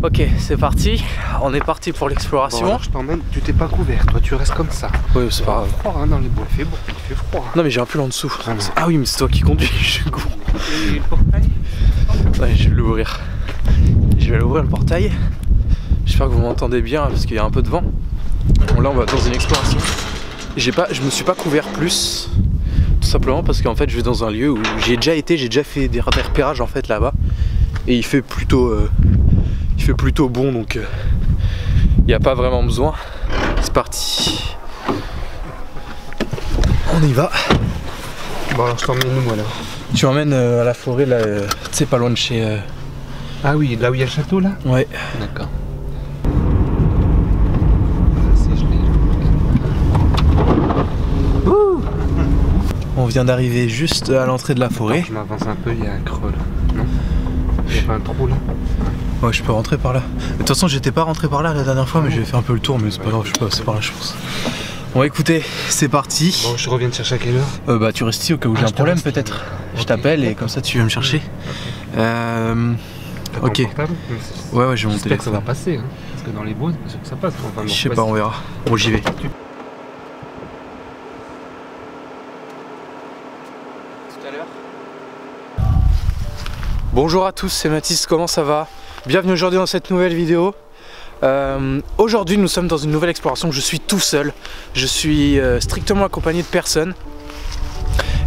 Ok, c'est parti. On est parti pour l'exploration. Bon, je t'emmène, tu t'es pas couvert, toi tu restes comme ça. oui, c'est pas grave. Froid hein, dans les bois, il fait bon, il fait froid. Non, mais j'ai un pull en dessous. Ah. Ah oui, mais c'est toi qui conduis, je suis con. Et le portail Ouais, je vais l'ouvrir. Je vais aller ouvrir le portail. J'espère que vous m'entendez bien parce qu'il y a un peu de vent. Bon, là, on va dans une exploration. J'ai pas, je me suis pas couvert plus, tout simplement parce qu'en fait, je vais dans un lieu où j'ai déjà été, j'ai déjà fait des, des repérages en fait là-bas, et il fait plutôt, euh, il fait plutôt bon, donc euh, il n'y a pas vraiment besoin. C'est parti. On y va. Bon alors je t'emmène où alors Tu m'emmènes euh, à la forêt là, euh, tu sais, pas loin de chez. euh, Ah oui, là où il y a le château là Ouais. D'accord. On vient d'arriver juste à l'entrée de la forêt. Je m'avance un peu, il y a un creux là. Non Il y a pas un trou là Ouais, je peux rentrer par là. De toute façon, j'étais pas rentré par là la dernière fois, mais j'ai fait un peu le tour, mais c'est pas grave, je peux passer par là, je pense. Bon, écoutez, c'est parti. Bon, je reviens te chercher à quelle heure? Euh, bah, tu restes ici au cas où j'ai Ah, un je problème, peut-être. Je t'appelle et comme ça, tu viens me chercher. Euh. Ok. c'est- Ouais, ouais, j'ai mon J'espère que ça va passer, hein. parce que dans les bois, c'est pas sûr que ça passe. Je sais pas, on verra. Bon, j'y vais. Bonjour à tous, c'est Mathis, comment ça va? Bienvenue aujourd'hui dans cette nouvelle vidéo. Euh, aujourd'hui nous sommes dans une nouvelle exploration, je suis tout seul, je suis euh, strictement accompagné de personne.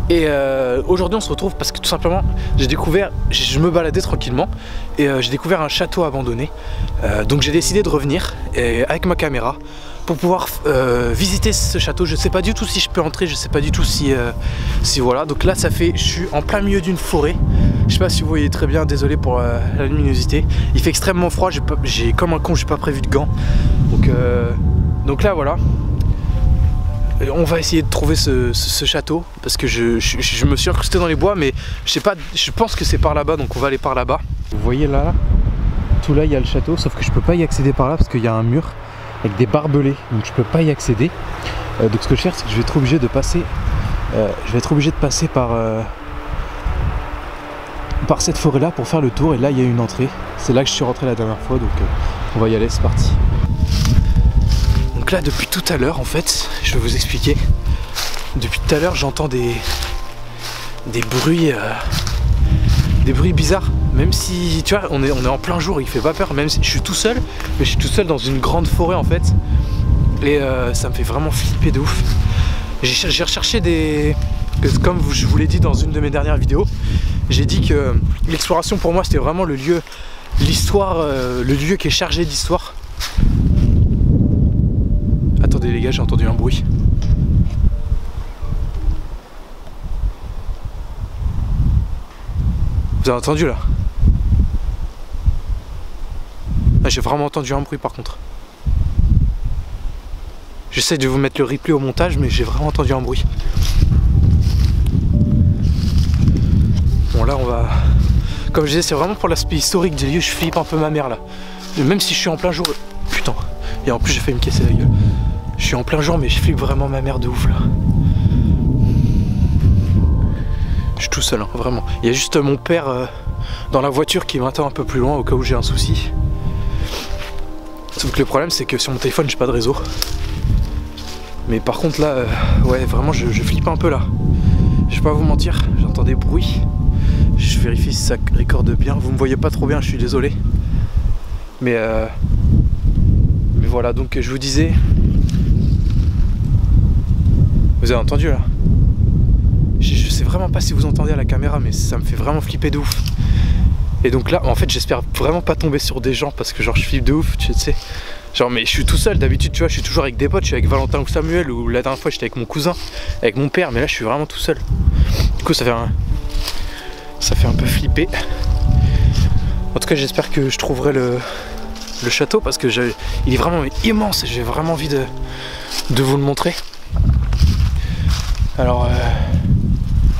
Et euh, aujourd'hui on se retrouve parce que tout simplement j'ai découvert, je me baladais tranquillement et j'ai découvert un château abandonné. Donc j'ai décidé de revenir et- avec ma caméra pour pouvoir visiter ce château. Je sais pas du tout si je peux entrer, je sais pas du tout si, si voilà. Donc là ça fait, je suis en plein milieu d'une forêt. Je sais pas si vous voyez très bien, désolé pour euh, la luminosité. Il fait extrêmement froid, j'ai comme un con, j'ai pas prévu de gants. Donc, euh, donc là voilà. Et On va essayer de trouver ce, château parce que je, me suis incrusté dans les bois mais je sais pas, je pense que c'est par là-bas donc on va aller par là-bas. Vous voyez là, tout là il y a le château sauf que je peux pas y accéder par là parce qu'il y a un mur avec des barbelés donc je peux pas y accéder. Euh, donc ce que je cherche c'est que je vais être obligé de passer, euh, je vais être obligé de passer par, euh, par cette forêt là pour faire le tour et là il y a une entrée. C'est là que je suis rentré la dernière fois donc euh, on va y aller, c'est parti. Donc là depuis tout à l'heure en fait, je vais vous expliquer. Depuis tout à l'heure j'entends des, des bruits. euh, des bruits bizarres. Même si tu vois on est, en plein jour, il fait pas peur, même si je suis tout seul, mais je suis tout seul dans une grande forêt en fait. Et euh, ça me fait vraiment flipper de ouf. J'ai recherché des. Comme je vous l'ai dit dans une de mes dernières vidéos, j'ai dit que l'exploration pour moi c'était vraiment le lieu, l'histoire, euh, le lieu qui est chargé d'histoire. Attendez les gars, j'ai entendu un bruit. Vous avez entendu là? Ah, J'ai vraiment entendu un bruit par contre. J'essaie de vous mettre le replay au montage, mais j'ai vraiment entendu un bruit. Bon là on va... Comme je disais, c'est vraiment pour l'aspect historique du lieu, je flippe un peu ma mère là. Même si je suis en plein jour... Putain. Et en plus j'ai failli me casser la gueule. Je suis en plein jour mais je flippe vraiment ma mère de ouf là. Je suis tout seul, hein, vraiment. Il y a juste mon père euh, dans la voiture qui m'attend un peu plus loin au cas où j'ai un souci. Sauf que le problème c'est que sur mon téléphone j'ai pas de réseau. Mais par contre là, euh, ouais vraiment je flippe un peu là. Je vais pas vous mentir, j'entends des bruits. Je vérifie si ça recorde bien. Vous me voyez pas trop bien, je suis désolé. Mais euh, mais voilà, donc je vous disais. Vous avez entendu là? Je, je sais vraiment pas si vous entendez à la caméra, mais ça me fait vraiment flipper de ouf. Et donc là, en fait, j'espère vraiment pas tomber sur des gens parce que genre je flippe de ouf, tu sais. Genre, mais je suis tout seul d'habitude, tu vois, je suis toujours avec des potes, je suis avec Valentin ou Samuel, ou la dernière fois j'étais avec mon cousin, avec mon père, mais là je suis vraiment tout seul. Du coup, ça fait un. Ça fait un peu flipper. En tout cas, j'espère que je trouverai le, le château parce que il est vraiment immense et j'ai vraiment envie de, vous le montrer. Alors, euh...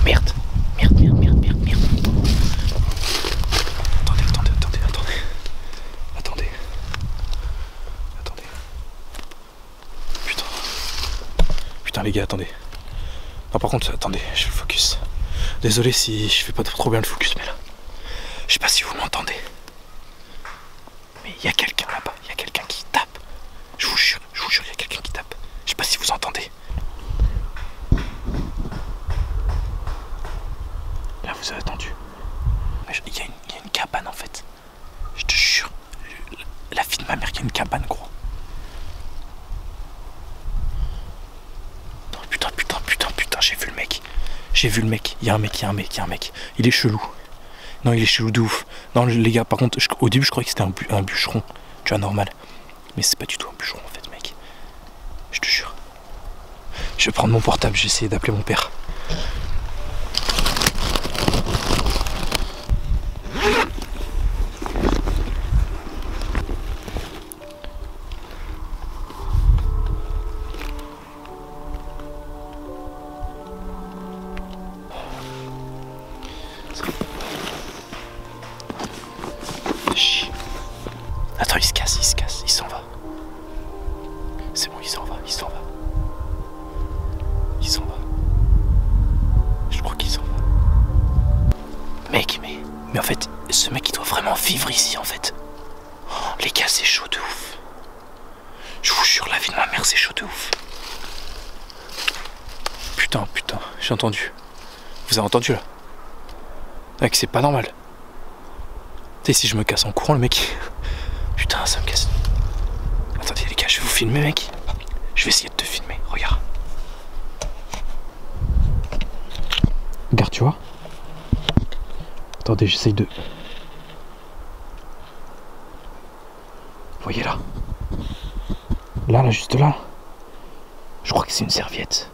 merde, merde, merde, merde, merde, merde. Attendez, attendez, attendez, attendez. Attendez. Attendez. Putain. Putain, les gars, attendez. Non, par contre, attendez, je focus. Désolé si je fais pas trop bien le focus, mais là. Je sais pas si vous m'entendez. Mais Il y a quelqu'un là-bas, il y a quelqu'un qui tape. Je vous jure, je vous jure, il y a quelqu'un qui tape. Je sais pas si vous entendez. Là, vous avez je- Il y, a une- cabane en fait. Je te jure. La fille de ma mère, y a une cabane, gros. Oh, putain, putain, putain, putain, j'ai vu le mec. J'ai vu le mec. Il y a un mec, il y a un mec, il y a un mec. Il est chelou. Non, il est chelou de ouf. Non, les gars, par contre, au début, je croyais que c'était un bûcheron. Tu vois, normal. Mais c'est pas du tout un bûcheron, en fait, mec. Je te jure. Je vais prendre mon portable, j'ai essayé d'appeler mon père. Attends, il se casse, il se casse, il s'en va. C'est bon, il s'en va, il s'en va. Il s'en va. Je crois qu'il s'en va. Mec, mais, mais en fait, ce mec il doit vraiment vivre ici en fait. Oh, les gars, c'est chaud de ouf. Je vous jure, la vie de ma mère, c'est chaud de ouf. Putain, putain, j'ai entendu. Vous avez entendu là? Mec, c'est pas normal. Tu sais, si je me casse en courant, le mec. Putain, ça me casse. Attendez, les gars, je vais vous filmer, mec. Je vais essayer de te filmer. Regarde. Regarde, tu vois. Attendez, j'essaye de. Voyez là Là, là, juste là. Je crois que c'est une serviette.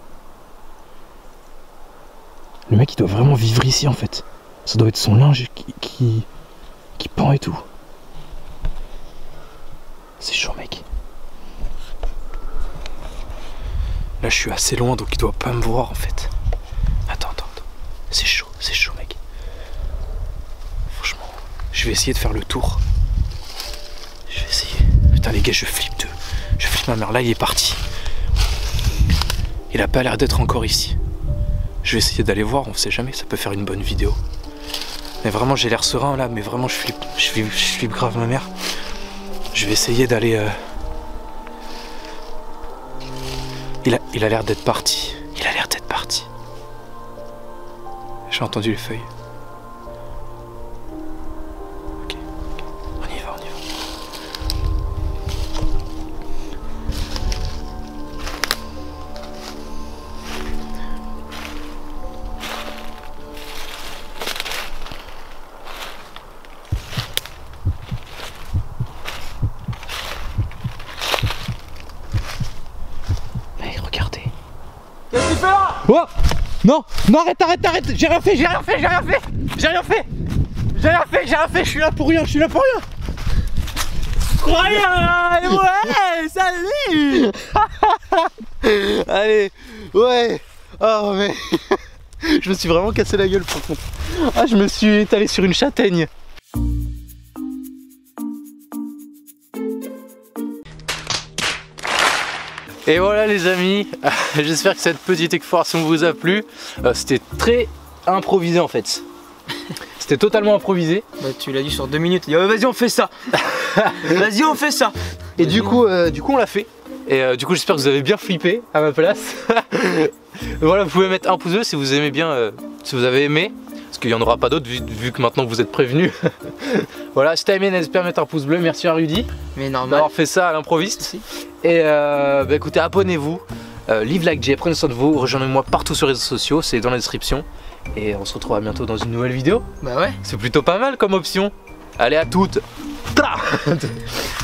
Le mec, il doit vraiment vivre ici, en fait. Ça doit être son linge qui, pend et tout. C'est chaud, mec. Là, je suis assez loin, donc il doit pas me voir en fait. Attends, attends, attends. C'est chaud, c'est chaud, mec. Franchement, je vais essayer de faire le tour. Je vais essayer. Putain, les gars, je flippe de. Je flippe ma mère. Là, il est parti. Il a pas l'air d'être encore ici. Je vais essayer d'aller voir, on sait jamais, ça peut faire une bonne vidéo. Mais vraiment, j'ai l'air serein là, mais vraiment, je flippe, je grave ma mère. Je vais essayer d'aller. euh, Il a, il a l'air d'être parti. Il a l'air d'être parti. J'ai entendu les feuilles. Oh Non Non arrête, arrête, arrête J'ai rien fait, j'ai rien fait, j'ai rien fait J'ai rien fait J'ai rien fait, j'ai rien fait, je suis là pour rien, je suis là pour rien. Incroyable Ouais Salut. Allez Ouais Oh mais Je me suis vraiment cassé la gueule par contre. Ah je me suis étalé sur une châtaigne Et voilà les amis, j'espère que cette petite exploration vous a plu. Euh, C'était très improvisé en fait. C'était totalement improvisé. Bah tu l'as dit sur deux minutes, oh, vas-y on fait ça Vas-y on fait ça Et du coup, euh, du coup, on l'a fait. Et euh, du coup, j'espère que vous avez bien flippé à ma place. voilà, vous pouvez mettre un pouce bleu si vous aimez bien, si vous avez aimé. Parce qu'il n'y en aura pas d'autres vu, vu que maintenant vous êtes prévenus. voilà, si t'as aimé, n'hésite pas à mettre un pouce bleu. Merci à Rudy d'avoir fait ça à l'improviste. Et euh, bah, écoutez, abonnez-vous. Euh, live like Jay, prenez soin de vous. Rejoignez-moi partout sur les réseaux sociaux, c'est dans la description. Et on se retrouve à bientôt dans une nouvelle vidéo. Bah ouais C'est plutôt pas mal comme option. Allez à toutes.